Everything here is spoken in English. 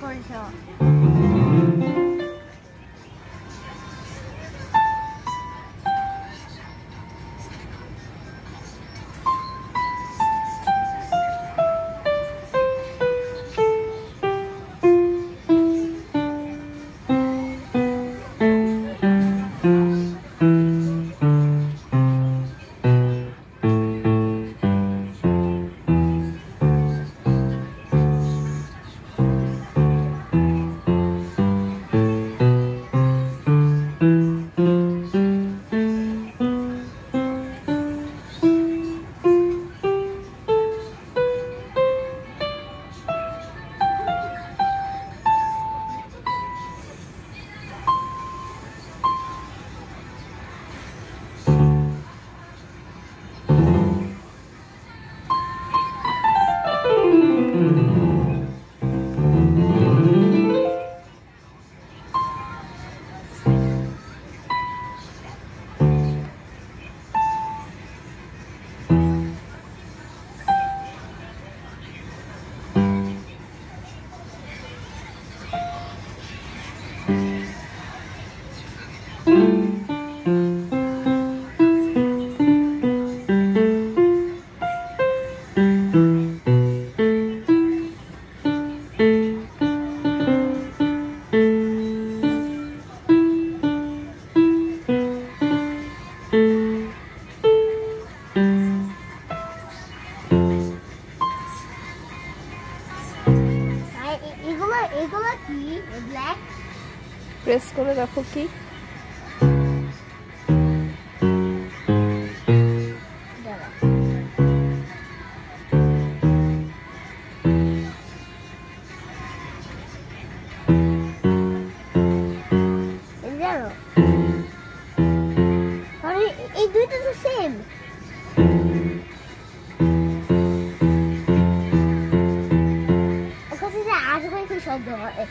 过好意 press করে দেখো কি জানো আরে এই দুইটা তো সেম えっ。